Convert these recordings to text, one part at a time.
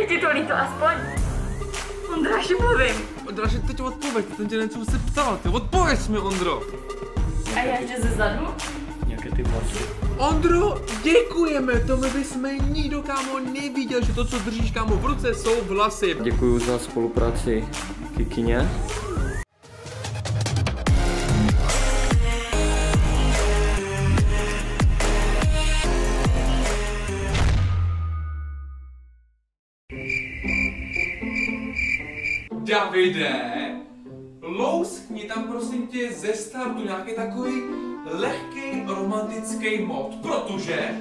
Je ti to líto aspoň? Ondráši, mluvím. Ondráši, teď odpověď, ten tě něco se ptal, ty odpověď mi, Ondro. A já ještě ze zadu? Nějaké ty vlasy. Ondro, děkujeme, to my bychom nikdo, kámo, neviděl, že to, co držíš, kámo, v ruce, jsou vlasy. Děkuji za spolupráci Kikině. Davide, louskni tam prosím tě ze startu nějaký takový lehký romantický mod, protože...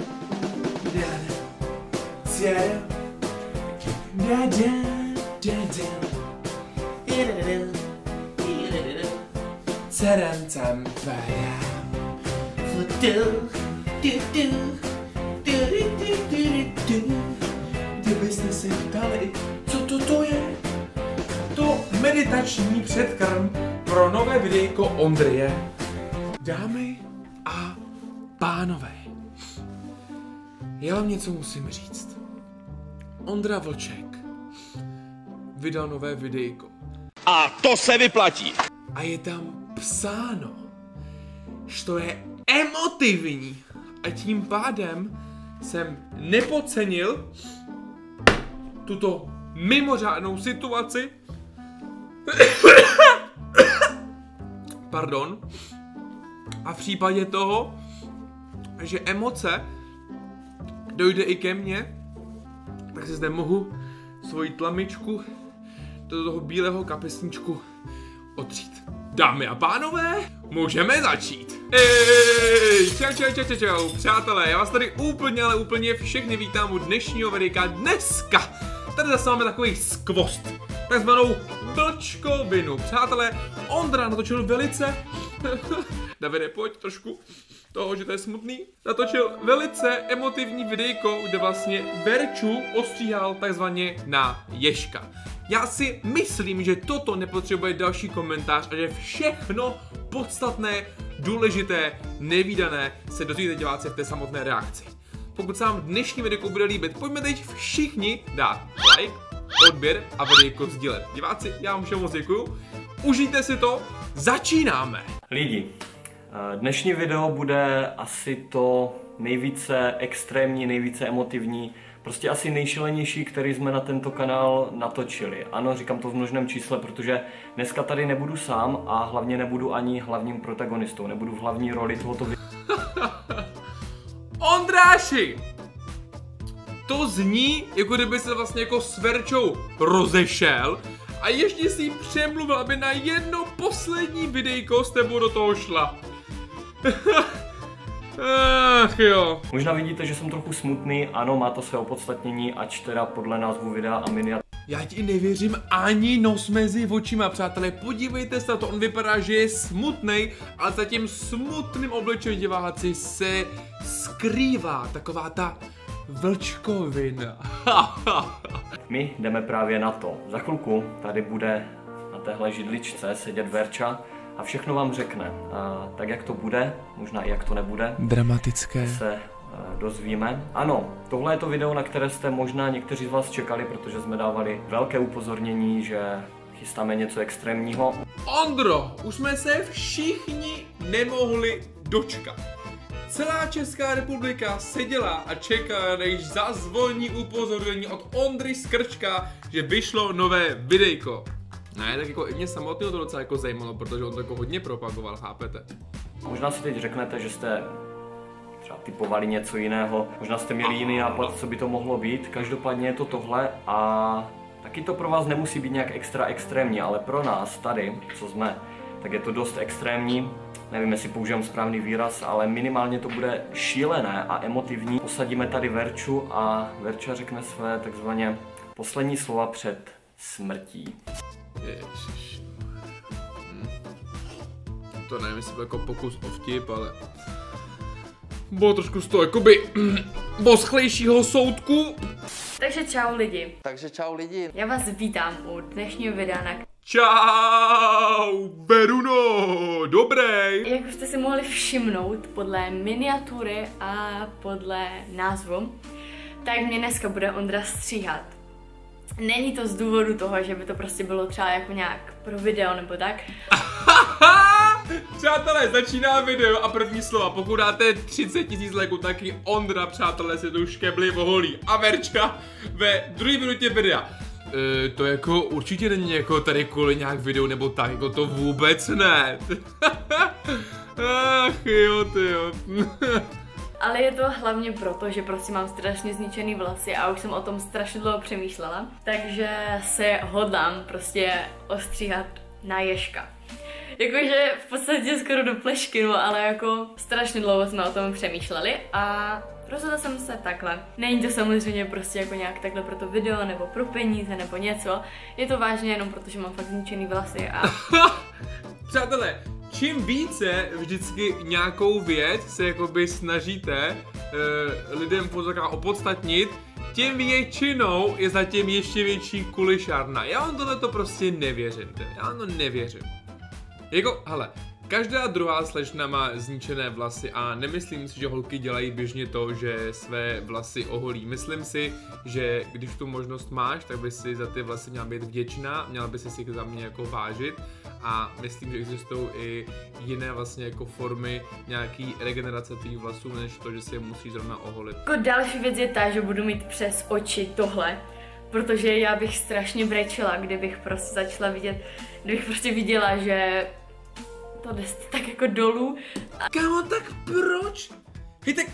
Kdybyste se ptali, co to to je, meditační předkrm pro nové videjko Ondřeje. Dámy a pánové, já vám něco musím říct. Ondra Vlček vydal nové videjko A to se vyplatí. a je tam psáno, že to je emotivní a tím pádem jsem nepodcenil tuto mimořádnou situaci. Pardon. A v případě toho, že emoce dojde i ke mně, tak si zde mohu svoji tlamičku do toho bílého kapesníčku otřít. Dámy a pánové, můžeme začít. Ej, čau, čau, čau, čau, čau, přátelé, já vás tady úplně, ale úplně všechny vítám u dnešního videa. Dneska tady zase máme takový skvost, takzvanou blčkovinu. Přátelé, Ondra natočil velice, Davide, pojď trošku toho, že to je smutný, natočil velice emotivní videjko, kde vlastně Verču ostříhal takzvaně na Ježka. Já si myslím, že toto nepotřebuje další komentář a že všechno podstatné, důležité, nevýdané se dozvíte diváci v té samotné reakci. Pokud se vám dnešní videjko bude líbit, pojďme teď všichni dát like, odběr a videjko sdílet. Diváci, já vám všem moc děkuju. Užijte si to, začínáme! Lidi, eh, dnešní video bude asi to nejvíce extrémní, nejvíce emotivní, prostě asi nejšilenější, který jsme na tento kanál natočili. Ano, říkám to v množném čísle, protože dneska tady nebudu sám a hlavně nebudu ani hlavním protagonistou, nebudu v hlavní roli tohoto videa. Ondráši! To zní, jako kdyby se vlastně jako s Verčou rozešel a ještě si jí přemluvil, aby na jedno poslední videjko s tebou do toho šla. Ach jo. Možná vidíte, že jsem trochu smutný, ano, má to své opodstatnění, ač teda podle názvu videa a miniatur Já ti nevěřím ani nos mezi očima, přátelé. Podívejte se na to, on vypadá, že je smutný, ale za tím smutným obličejem diváci se skrývá taková ta vlčkovina. My jdeme právě na to. Za chvilku tady bude na téhle židličce sedět Verča a všechno vám řekne. A tak jak to bude, možná i jak to nebude, Dramatické. se eh, dozvíme. Ano, tohle je to video, na které jste možná někteří z vás čekali, protože jsme dávali velké upozornění, že chystáme něco extrémního. Ondro, už jsme se všichni nemohli dočkat. Celá Česká republika seděla a čekala, než zazvoní upozornění od Ondry Skrčka, že vyšlo nové videjko. Ne, tak jako i mě samotného to docela jako zajímalo, protože on to jako hodně propagoval, chápete? Možná si teď řeknete, že jste třeba typovali něco jiného, možná jste měli jiný nápad, co by to mohlo být. Každopádně je to tohle a taky to pro vás nemusí být nějak extra extrémní, ale pro nás tady, co jsme, tak je to dost extrémní. Nevím, jestli používám správný výraz, ale minimálně to bude šílené a emotivní. Posadíme tady Verču a Verča řekne své takzvaně poslední slova před smrtí. Ježiš. Hm. To nevím, jestli byl jako pokus o vtip, ale... Bylo trošku z toho jakoby boschlejšího soudku. Takže čau lidi. Takže čau lidi. Já vás vítám u dnešního videa, na Čau, Beruno, dobrý. Jak už jste si mohli všimnout podle miniatury a podle názvu, tak mě dneska bude Ondra stříhat. není to z důvodu toho, že by to prostě bylo třeba jako nějak pro video nebo tak. Přátelé, začíná video a první slova. Pokud dáte 30 tisíc lajků, taky Ondra, přátelé, si tu škebli oholí. A Verča ve druhé minutě videa. E, to jako určitě není jako tady kvůli nějak video nebo tak, jako to vůbec ne. Ach jo, ty jo. Ale je to hlavně proto, že prostě mám strašně zničený vlasy a už jsem o tom strašně dlouho přemýšlela. Takže se hodlám prostě ostříhat na ježka. Jakože v podstatě skoro do plešky, no, ale jako strašně dlouho jsme o tom přemýšleli a rozhodla jsem se takhle. Není to samozřejmě prostě jako nějak takhle pro to video nebo pro peníze nebo něco. Je to vážně jenom proto, že mám fakt zničený vlasy a... Přátelé, čím více vždycky nějakou věc se jakoby snažíte uh, lidem pozorká opodstatnit, tím většinou je zatím ještě větší kulišárna. Já vám tohle to prostě nevěřím. Já vám to nevěřím. Jako, hele, každá druhá slečna má zničené vlasy a nemyslím si, že holky dělají běžně to, že své vlasy oholí. Myslím si, že když tu možnost máš, tak by si za ty vlasy měla být vděčná, měla by si si za mě jako vážit a myslím, že existují i jiné vlastně jako formy nějaký regenerace těch vlasů, než to, že si je musí zrovna oholit. Jako další věc je ta, že budu mít přes oči tohle, protože já bych strašně brečela, kdybych prostě začala vidět, kdybych prostě viděla, že to jde tak jako dolů. A... Kámo, tak proč? Hej, tak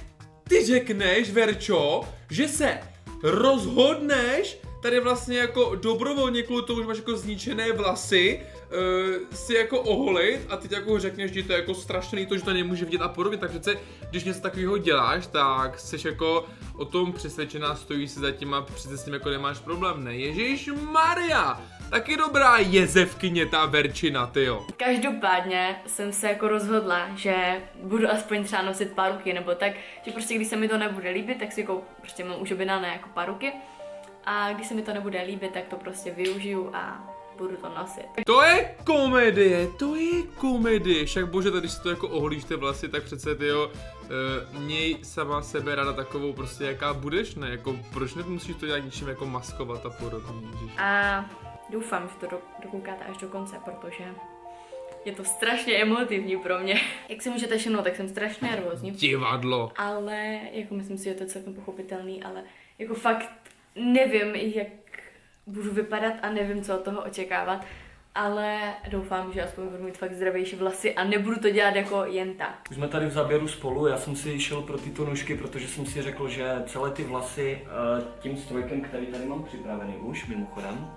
ty řekneš, Verčo, že se rozhodneš tady vlastně jako dobrovolně kvůli tomu, že máš jako zničené vlasy, uh, si jako oholit a ty jako řekneš, že to je jako strašný to, že to nemůže vidět a podobně, tak přece, když něco takového děláš, tak jsi jako o tom přesvědčená, stojí si za tím a přece s tím jako nemáš problém, ne? Ježíš Maria! Taky dobrá jezevkyně ta verčina, jo. Každopádně jsem se jako rozhodla, že budu aspoň třeba nosit paruky, nebo tak, že prostě když se mi to nebude líbit, tak si jako prostě mám už objednané jako paruky. A když se mi to nebude líbit, tak to prostě využiju a budu to nosit. To je komedie, to je komedie. Však bože, když si to jako oholíš ty vlasy, tak přece ty jo, uh, měj sama sebe rada takovou prostě jaká budeš, ne? Jako proč nemusíš to nějak ničím jako maskovat a podobně, A doufám, že to do, dokoukáte až do konce, protože je to strašně emotivní pro mě. Jak si můžete všimnout, tak jsem strašně nervózní. Divadlo. Ale, jako myslím si, že to je celkem pochopitelný, ale jako fakt nevím, jak budu vypadat a nevím, co od toho očekávat, ale doufám, že aspoň budu mít fakt zdravější vlasy a nebudu to dělat jako jen tak. Už jsme tady v záběru spolu, já jsem si šel pro tyto nůžky, protože jsem si řekl, že celé ty vlasy eh, tím strojkem, který tady mám připravený už, mimochodem,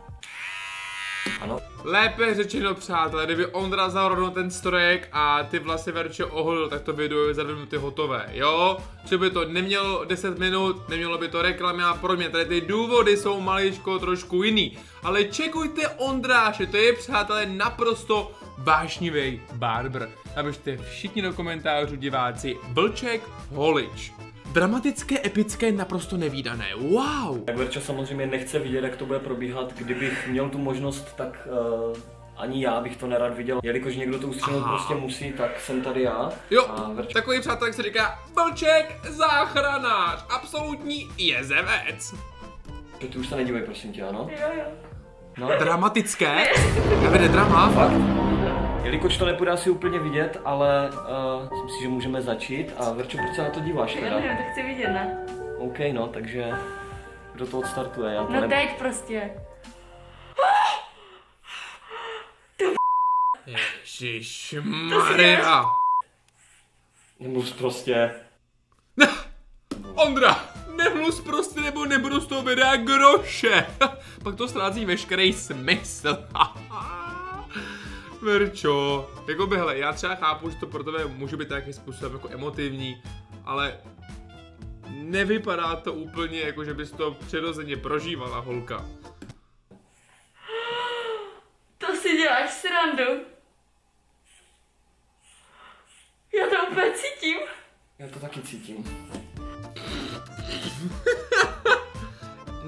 ano. Lépe řečeno, přátelé, kdyby Ondra rovnou ten strojek a ty vlasy Verče oholil, tak to video je za dvě minuty hotové, jo? Že by to nemělo 10 minut, nemělo by to reklamy a pro mě, tady ty důvody jsou maličko trošku jiný. Ale čekujte Ondráše, to je, přátelé, naprosto vášnivý barber. Napište všichni do komentářů diváci Vlček Holič. Dramatické, epické, naprosto nevýdané. Wow! Tak Verča samozřejmě nechce vidět, jak to bude probíhat. Kdybych měl tu možnost, tak uh, ani já bych to nerad viděl. Jelikož někdo to ustřihnout prostě musí, tak jsem tady já. Jo, a Verča... takový přátel, jak se říká, Blček, záchranář, absolutní jezevec. Ty už se nedívej, prosím tě, ano? Jo, jo. No. Dramatické? Já vede drama? Fakt? Jelikož to nepůjde asi úplně vidět, ale uh, myslím si, že můžeme začít. A Verčo, proč se na to díváš teda? Já nevím, to chci vidět, ne? OK, no, takže kdo to odstartuje? Já to no teď prostě. Ježišmarja. Nemluv prostě. Ondra, nemluv prostě nebo nebudu z toho videa groše. Pak to ztrácí veškerý smysl. Verčo, jako by, hele, já třeba chápu, že to pro tebe může být nějakým způsobem jako emotivní, ale nevypadá to úplně jako, že bys to přirozeně prožívala, holka. To si děláš srandu. Já to úplně cítím. Já to taky cítím.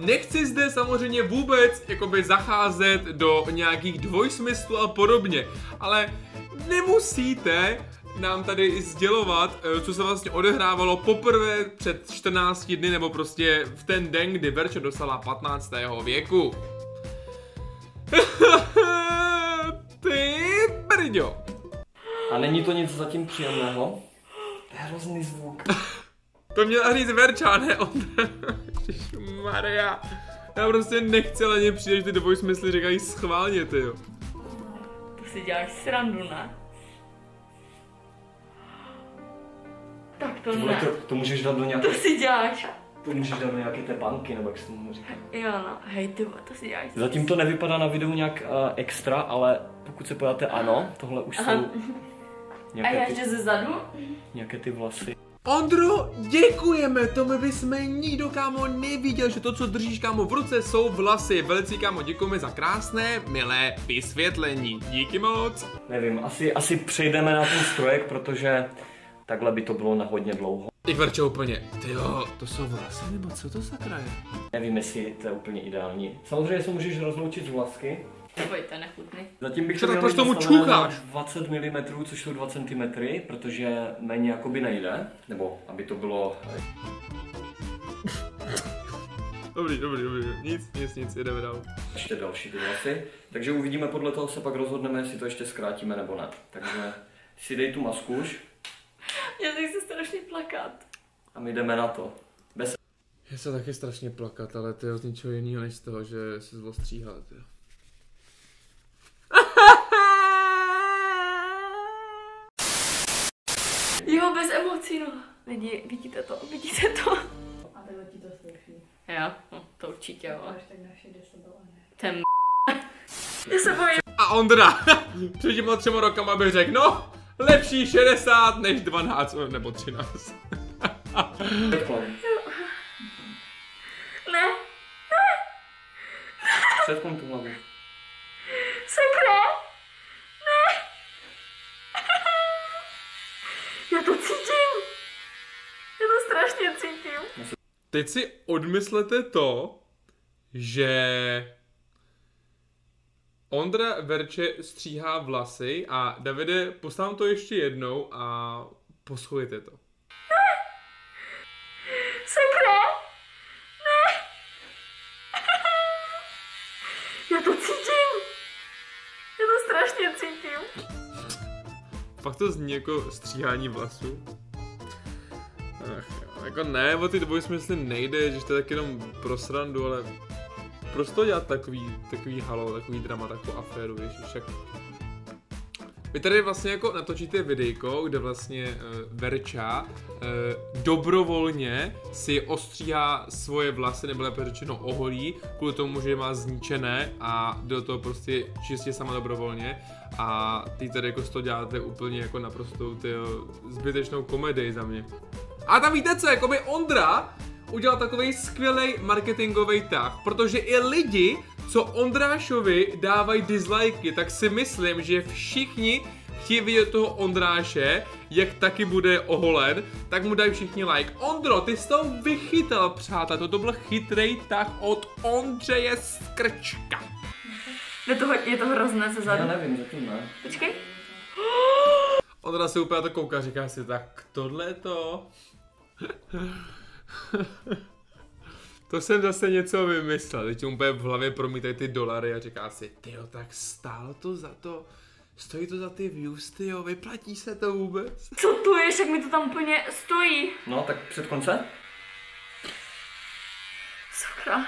Nechci zde samozřejmě vůbec jakoby zacházet do nějakých dvojsmyslů a podobně, ale nemusíte nám tady sdělovat, eh, co se vlastně odehrávalo poprvé před 14 dny, nebo prostě v ten den, kdy Verča dostala 15. věku. Ty brďo. A není to nic zatím příjemného? To je hrozný zvuk. To měla říct Verča, ne on. Maria. Já prostě nechci, mě přijde, že ty do voice smysly říkají schválně, ty jo. To si děláš srandu, ne? Tak to Vole, ne. to, to můžeš dát do nějaké, To si děláš. to můžeš dát do nějaké té banky, nebo jak se tomu říká. Jo no, hej ty to si děláš. Zatím to nevypadá na videu nějak uh, extra, ale pokud se podáte ano, tohle už Aha. jsou A já nějaké ty, ještě ze zadu? nějaké ty vlasy. Ondro, děkujeme, to my bychom nikdo, kámo, neviděl, že to, co držíš, kámo, v ruce, jsou vlasy. Velice, kámo, děkujeme za krásné, milé vysvětlení. Díky moc. Nevím, asi, asi přejdeme na ten strojek, protože takhle by to bylo na hodně dlouho. I Verča úplně, ty jo, to jsou vlasy, nebo co to sakra je? Nevím, jestli to je úplně ideální. Samozřejmě se můžeš rozloučit z vlasky. Pojď, to je nechutný. Zatím bych Co, tak proč tomu čucháš? 20 mm, což jsou 2 cm, protože méně jakoby nejde, nebo aby to bylo Dobrý, dobrý, dobrý, nic, nic, nic, jdeme dál. ještě další ty vlasy. Takže uvidíme, podle toho se pak rozhodneme, jestli to ještě zkrátíme nebo ne. Takže si dej tu masku už Já se chci strašně plakat. a my jdeme na to. Bez Já se taky strašně plakat, ale to je z ničeho jiného, než z toho, že se zvostříhal, ty jo. Bez emocí, no. Lidi, vidíte to, vidíte to. A takhle ti to slyší. Jo, no, to určitě, jo. Tak na 60 a ne. Ten Já se bojím. A Ondra, před těma třema rokama bych řekl, no, lepší 60 než 12 nebo 13. předklon. Ne, Předklon tu hlavu. sakra. Ne. Já to cítím. Já to strašně cítím. Teď si odmyslete to, že Ondra Verče stříhá vlasy a Davide, postavím to ještě jednou a poslouchejte to. Sakra. Fakt to zní jako stříhání vlasů. Ach, jako ne, o ty doby smysly nejde, že to je tak jenom pro srandu, ale proč to dělat takový, takový halo, takový drama, takovou aféru, víš, však vy tady vlastně jako natočíte videjko, kde vlastně uh, Verča uh, dobrovolně si ostříhá svoje vlasy, nebo lépe řečeno oholí, kvůli tomu, že je má zničené a do toho prostě čistě sama dobrovolně. A ty tady jako toho děláte úplně jako naprostou tyjo, zbytečnou komedii za mě. A tam víte co, jakoby Ondra udělal takový skvělý marketingový tah, protože i lidi, co Ondrášovi dávají dislikey, tak si myslím, že všichni chtějí vidět toho Ondráše, jak taky bude oholen, tak mu dají všichni like. Ondro, ty jsi to vychytal, přátelé, to byl chytrý tah od Ondřeje Skrčka. Je to, je to hrozné Já zadu. nevím, zatím ne. Počkej. Ondra se úplně to kouká, říká si, tak tohle to... to jsem zase něco vymyslel, teď mu úplně v hlavě promítají ty dolary a říká si, tyjo, tak stálo to za to, stojí to za ty views, tyjo, vyplatí se to vůbec? Co tu je, jak mi to tam úplně stojí. No, tak před konce? Sakra.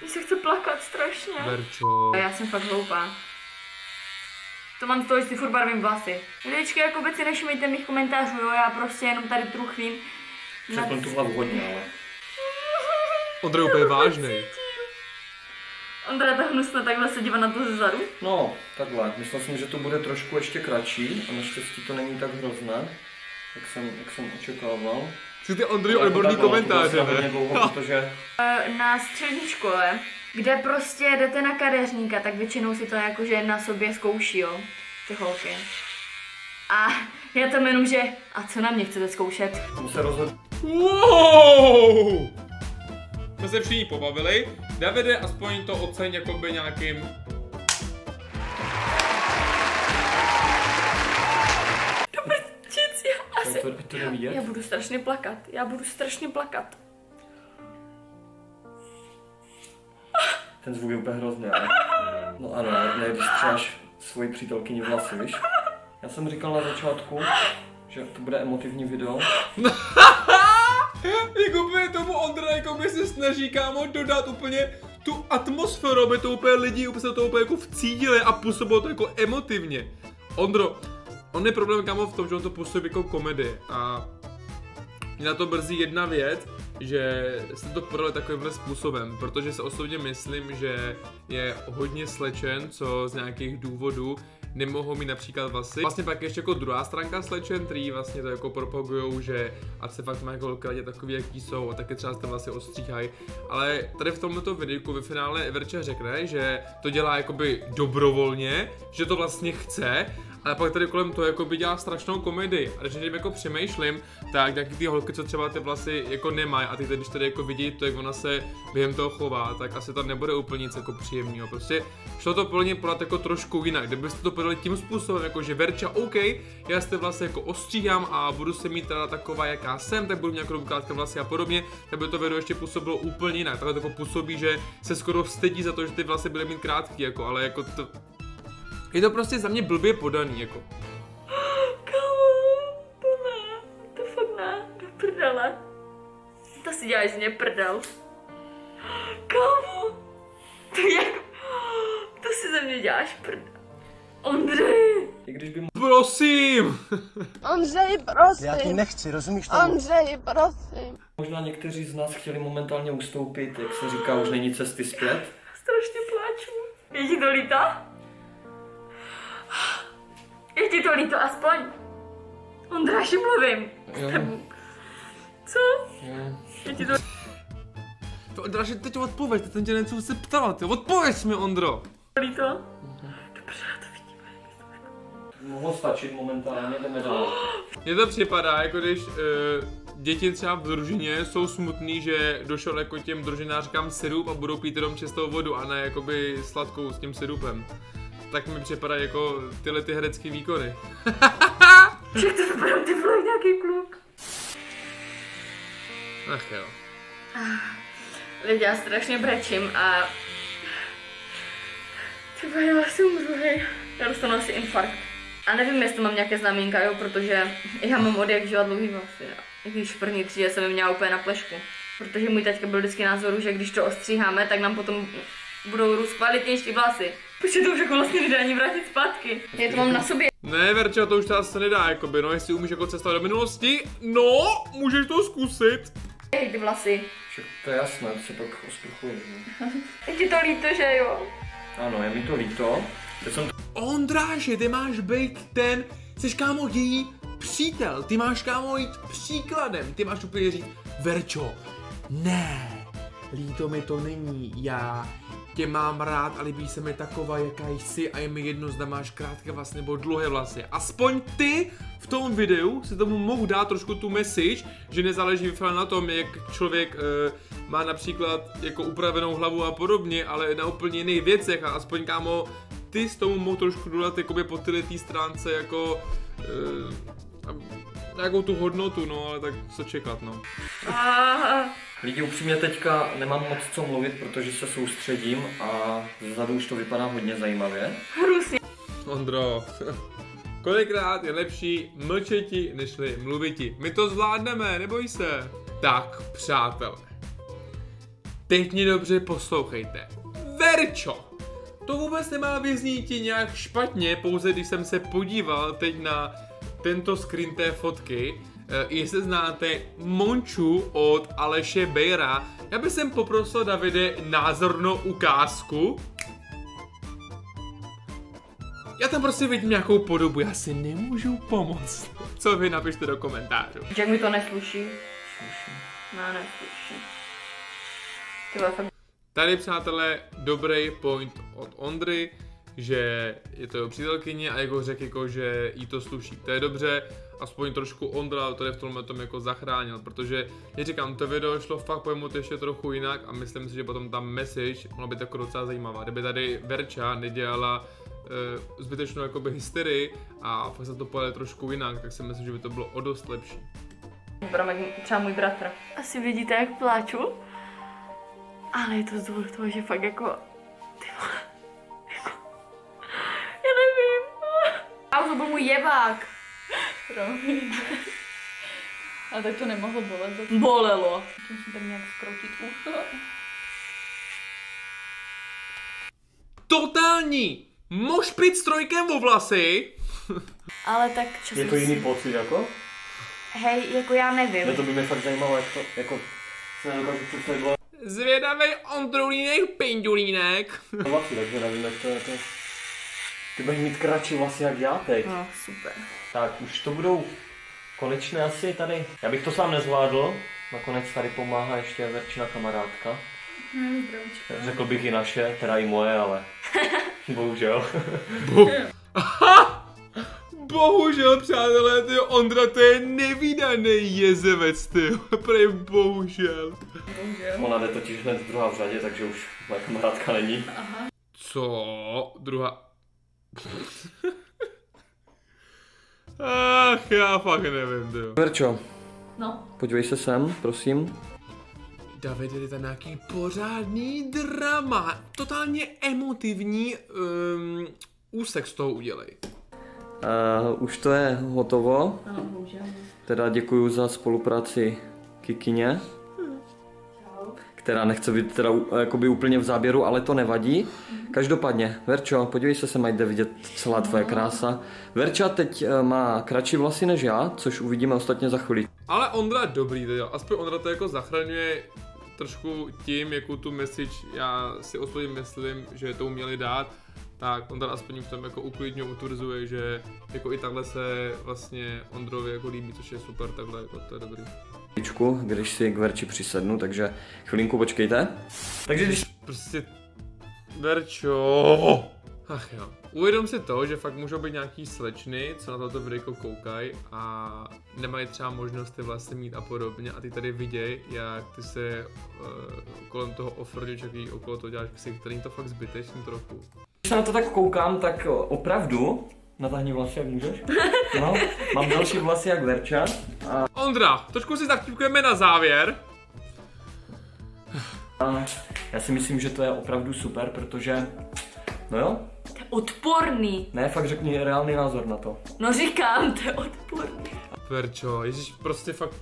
Mně se chce plakat strašně. Verčo, A já jsem fakt hloupá. To mám z toho, že si furt barvím vlasy. Lidičky, jako vůbec si nevšimejte mých komentářů, jo, já prostě jenom tady truchlím. Na- Předklon tu hlavu hodně, ale. Ondra je úplně vážnej. Ondra je tak hnusná takhle se dívat na to ze zadu. No, takhle. Myslel jsem, že to bude trošku ještě kratší a naštěstí to není tak hrozné, jak jsem, jak jsem očekával. Jsi ty Ondry odborný komentáře, to ne? dlouho, protože E, Na střední škole, kde prostě jdete na kadeřníka, tak většinou si to jakože na sobě zkouší, jo, ty holky. A já tam jenom, že a co na mě chcete zkoušet? jsem se rozhodl, Wow! Jsme se všichni pobavili. Davide, aspoň to oceň jakoby nějakým... se... To, to vidět? Já budu strašně plakat, já budu strašně plakat. Ten zvuk je úplně hrozný, ale... No ano, ne, když střáš svoji přítelkyni vlasy, víš? Já jsem říkal na začátku, že to bude emotivní video. jako úplně tomu Ondra jako by se snaží kámo dodat úplně tu atmosféru, aby to úplně lidi úplně se to úplně jako vcítili a působilo to jako emotivně. Ondro, on je problém kámo v tom, že on to působí jako komedie a mě na to brzí jedna věc, že jste to podali takovýmhle způsobem, protože se osobně myslím, že je hodně slečen, co z nějakých důvodů nemohou mít například vlasy. Vlastně pak ještě jako druhá stránka slečen, který vlastně to jako propagujou, že ať se fakt mají jako lidi takový, jaký jsou a taky třeba se vlasy ostříhají. Ale tady v tomto videu ve finále Everče řekne, že to dělá jakoby dobrovolně, že to vlastně chce ale pak tady kolem toho jako by dělá strašnou komedii. A když tím jako přemýšlím, tak nějaký ty holky, co třeba ty vlasy jako nemají a ty když tady jako vidí to, jak ona se během toho chová, tak asi tam nebude úplně nic jako příjemného. Prostě šlo to pro ně podat jako trošku jinak. Kdybyste to podali tím způsobem, jako že Verča, OK, já se vlastně jako ostříhám a budu se mít teda taková, jaká jsem, tak budu mít nějakou krátké vlasy a podobně, tak by to video ještě působilo úplně jinak. Takhle to jako působí, že se skoro vstydí za to, že ty vlasy byly mít krátký, jako, ale jako to, je to prostě za mě blbě podaný, jako. Kámo, to ne, to fakt ne, do prdele. To si děláš z mě prdel. Kámo, to jak, to si ze mě děláš prdel. Ondřej, I když by Prosím! Ondřej, prosím. Já ti nechci, rozumíš tomu? Ondřej, prosím. možná někteří z nás chtěli momentálně ustoupit, jak se říká, už není cesty zpět. strašně pláču. Je ti to líto? Je ti to líto aspoň? Ondráši, mluvím. Jo, Co? jo. Je ti to To Ondra, teď odpověď, teď jsem tě něco se ptala, ty odpověď mi, Ondro! líto? Dobře, já to vidím. Mohlo stačit momentálně, jdeme dál. Mně to připadá, jako když uh, děti třeba v družině jsou smutný, že došel jako těm družinářkám syrup a budou pít jenom čistou vodu a ne jakoby sladkou s tím syrupem. Tak mi připadá jako tyhle ty herecké výkony. Že to ty vole nějaký kluk. Ach jo. Lidi, já strašně brečím a... Ty já asi umřu, hej. Já dostanu asi infarkt. A nevím, jestli mám nějaké znamínka, jo, protože já mám od jak živa dlouhý vlasy. Když v první třídě jsem je měla úplně na plešku. Protože můj taťka byl vždycky názoru, že když to ostříháme, tak nám potom budou růst kvalitnější vlasy. Protože to už jako vlastně nejde ani vrátit zpátky. Já to mám na sobě. Ne, Verča, to už ta se nedá, jakoby, no, jestli umíš jako cestovat do minulosti, no, můžeš to zkusit. Hej, ty vlasy. To je jasné, to se pak osprchuje. Je ti to líto, že jo? Ano, je mi to líto. Teď jsem Ondráši, ty máš být ten, jsi kámo její přítel, ty máš kámo jít příkladem, ty máš úplně říct, Verčo, ne, líto mi to není, já tě mám rád a líbí se mi taková, jaká jsi a je mi jedno, zda máš krátké vlasy nebo dlouhé vlasy. Aspoň ty v tom videu si tomu mohu dát trošku tu message, že nezáleží na tom, jak člověk e, má například jako upravenou hlavu a podobně, ale na úplně jiných věcech a aspoň kámo, ty s tomu mohu trošku dodat jakoby po tyhle stránce jako e, nějakou tu hodnotu, no, ale tak co čekat, no. Lidi, upřímně teďka nemám moc co mluvit, protože se soustředím a zezadu už to vypadá hodně zajímavě. hrusně. Ondro, kolikrát je lepší mlčeti, nežli mluviti. My to zvládneme, neboj se. Tak, přátelé, teď mě dobře poslouchejte. Verčo, to vůbec nemá vyznít nějak špatně, pouze když jsem se podíval teď na tento screen té fotky, eh, jestli znáte Monču od Aleše Bejra, já bych sem poprosil Davide názornou ukázku. Já tam prostě vidím nějakou podobu, já si nemůžu pomoct. Co vy napište do komentářů. Jak mi to nesluší? No, nesluší. Tady, přátelé, dobrý point od Ondry, že je to jeho přítelkyně a jako řekl, jako, že jí to sluší. To je dobře, aspoň trošku Ondra tady v tomhle tom jako zachránil, protože, jak říkám, to video šlo fakt pojmout ještě trochu jinak a myslím si, že potom ta message mohla být jako docela zajímavá. Kdyby tady Verča nedělala uh, zbytečnou jakoby hysterii a fakt se to pojede trošku jinak, tak si myslím, že by to bylo o dost lepší. Třeba můj bratr. Asi vidíte, jak pláču. Ale je to z důvodu toho, že fakt jako... Ty vole, to byl můj jebák. Promiň. A tak to nemohlo bolet. tak Bolelo. Musím tam nějak skroutit ucho. Totální mošpit s trojkem o vlasy. Ale tak časem... Je to jiný pocit jako? Hej, jako já nevím. Ne, to by mě fakt zajímalo, jak to, jako, se nedokážu představit bylo Zvědavý ondrulínek, pindulínek. vlasy, takže nevím, jak to jako... Ty budeš mít kratší vlasy jak já teď. No, super. Tak, už to budou konečné asi tady. Já bych to sám nezvládl. Nakonec tady pomáhá ještě Verčina kamarádka. Řekl bych i naše, teda i moje, ale bohužel. Bohužel, přátelé, ty Ondra, to je nevýdaný jezevec, ty. Prej bohužel. Ona jde totiž hned druhá v řadě, takže už moje kamarádka není. Co? Druhá... Ach, já fakt nevím, ty. Verčo, No. podívej se sem, prosím. David, je tam nějaký pořádný drama. Totálně emotivní um, úsek z toho udělej. Uh, už to je hotovo. Ano, bohužel. Teda děkuji za spolupráci Kikině. Která nechce být teda jakoby úplně v záběru, ale to nevadí. Každopádně, Verčo, podívej se sem, ať jde vidět celá tvoje krása. Verča teď eh, má kratší vlasy než já, což uvidíme ostatně za chvíli. Ale Ondra je dobrý, teda. aspoň Ondra to jako zachraňuje trošku tím, jakou tu message já si osobně myslím, že to měli dát, tak Ondra aspoň v tom jako uklidňuje, utvrzuje, že jako i takhle se vlastně Ondrovi jako líbí, což je super, takhle jako to je dobrý. Když si k Verči přisednu, takže chvilinku počkejte. Takže když Prostě Verčo. Ach jo. Uvědom si to, že fakt můžou být nějaký slečny, co na toto videjko koukají a nemají třeba možnost ty vlasy mít a podobně a ty tady viděj, jak ty se uh, kolem toho ofrňuješ, jaký okolo toho děláš ksich, který to fakt zbytečný trochu. se na to tak koukám, tak opravdu, natáhni vlasy, jak můžeš. No, mám další vlasy jak Verča. Ondra, trošku si zakývkujeme na závěr. A já si myslím, že to je opravdu super, protože, no jo, To je odporný. ne, fakt řekni reálný názor na to. No říkám, to je odporný. Verčo, ježíš, prostě fakt...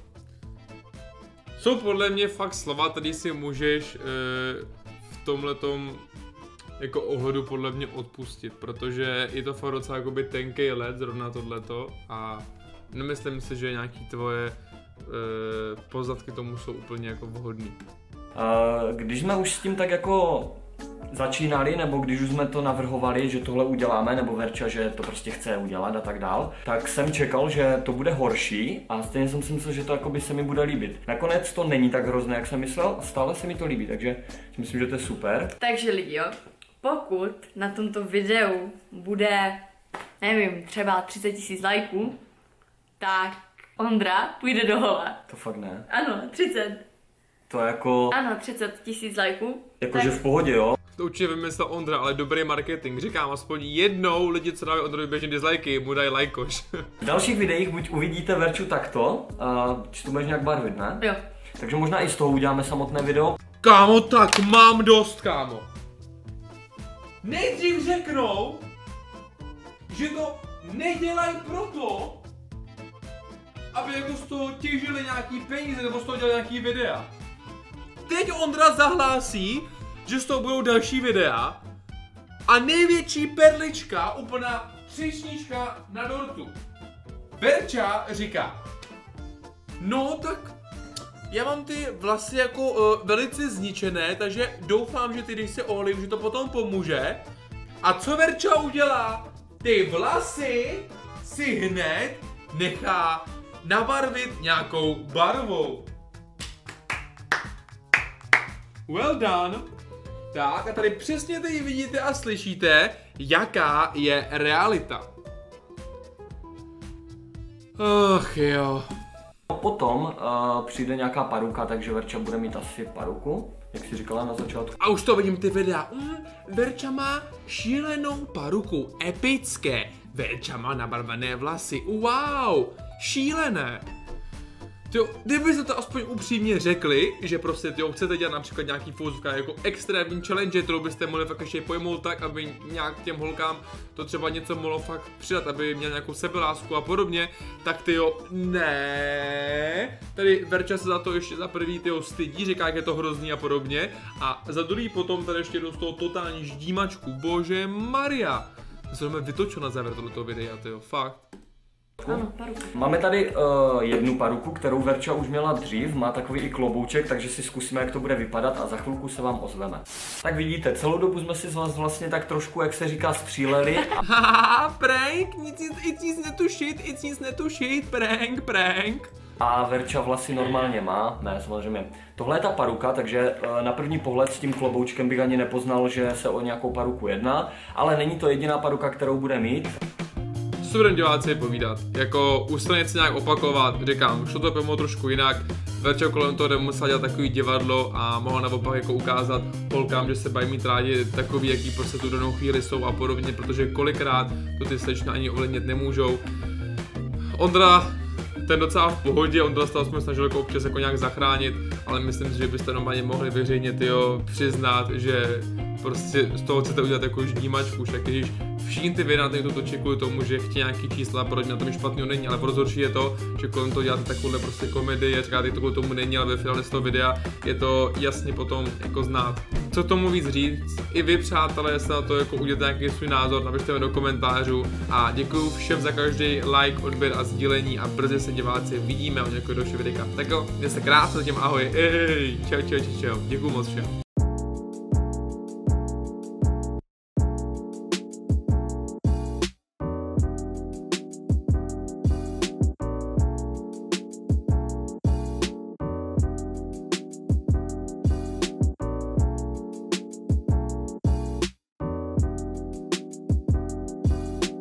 Jsou podle mě fakt slova, tady si můžeš uh, v tomhletom jako ohodu podle mě odpustit, protože je to fakt docela jakoby tenký let, zrovna tohleto a nemyslím si, že nějaký tvoje uh, poznatky tomu jsou úplně jako vhodný. A když jsme už s tím tak jako začínali, nebo když už jsme to navrhovali, že tohle uděláme, nebo Verča, že to prostě chce udělat a tak dál, tak jsem čekal, že to bude horší a stejně jsem si myslel, že to jakoby se mi bude líbit. Nakonec to není tak hrozné, jak jsem myslel a stále se mi to líbí, takže si myslím, že to je super. Takže lidi, jo, pokud na tomto videu bude, nevím, třeba 30 tisíc lajků, tak Ondra půjde do hola. To fakt ne. Ano, 30. To jako, Ano, 30 tisíc lajků. jakože v pohodě, jo. To určitě vymyslel Ondra, ale dobrý marketing. Říkám, aspoň jednou lidi, co dávají Ondrovi běžně dislikey, mu dají lajkoš. V dalších videích buď uvidíte Verču takto, to budeš nějak barvit, ne? Jo. Takže možná i z toho uděláme samotné video. Kámo, tak mám dost, kámo. Nejdřív řeknou, že to nedělají proto, aby jako z toho těžili nějaký peníze nebo z toho dělali nějaký videa. Teď Ondra zahlásí, že z toho budou další videa a největší perlička, úplná třešnička na dortu. Verča říká, no tak já mám ty vlasy jako uh, velice zničené, takže doufám, že ty, když se oholím, že to potom pomůže. A co Verča udělá? Ty vlasy si hned nechá nabarvit nějakou barvou. Well done. Tak a tady přesně teď vidíte a slyšíte, jaká je realita. Ach jo. A potom uh, přijde nějaká paruka, takže Verča bude mít asi paruku, jak si říkala na začátku. A už to vidím ty videa. Mm, Verča má šílenou paruku, epické. Verča má nabarvené vlasy, wow, šílené. Jo, kdybyste to aspoň upřímně řekli, že prostě tyjo, chcete dělat například nějaký fouzka jako extrémní challenge, kterou byste mohli fakt ještě pojmout tak, aby nějak těm holkám to třeba něco mohlo fakt přidat, aby měl nějakou sebelásku a podobně, tak ty jo, ne. Tady Verča se za to ještě za prvý tyjo stydí, říká, jak je to hrozný a podobně. A za druhý potom tady ještě z toho totální ždímačku, bože Maria. To se vytočil na závěr tohoto videa, tyjo, fakt. Ano, paruka. Máme tady uh, jednu paruku, kterou Verča už měla dřív, má takový i klobouček, takže si zkusíme, jak to bude vypadat a za chvilku se vám ozveme. Tak vidíte, celou dobu jsme si z vás vlastně tak trošku, jak se říká, stříleli Haha, prank, nic, nic, nic, nic netušit, nic, nic netušit, prank, prank. a Verča vlasy normálně má, ne, samozřejmě. Tohle je ta paruka, takže eh, na první pohled s tím kloboučkem bych ani nepoznal, že se o nějakou paruku jedná, ale není to jediná paruka, kterou bude mít. Co budeme diváci povídat? Jako už se nějak opakovat, říkám, šlo to pomoct trošku jinak. Verča kolem toho nemusela dělat takový divadlo a mohla naopak jako ukázat holkám, že se bají mít rádi takový, jaký prostě tu danou chvíli jsou a podobně, protože kolikrát to ty slečny ani ovlivnit nemůžou. Ondra ten docela v pohodě, on dostal jsme snažil jako občas jako nějak zachránit, ale myslím si, že byste normálně mohli veřejně tyjo, přiznat, že prostě z toho chcete udělat jako ždímačku, už tak když všichni ty videa na to točí kvůli tomu, že chtějí nějaký čísla, proč na tom špatného není, ale rozhorší je to, že kolem toho děláte takovouhle prostě komedii říkáte, to kvůli tomu není, ale ve finále z toho videa je to jasně potom jako znát. Co tomu víc říct? I vy přátelé, jestli na to jako udělat nějaký svůj názor, napište mi do komentářů a děkuji všem za každý like, odběr a sdílení a brzy se diváci vidíme u nějakého dalšího videa. Tak jo, mějte se krásně, zatím ahoj, ej, čau, čau, čau, čau, děkuji moc všem.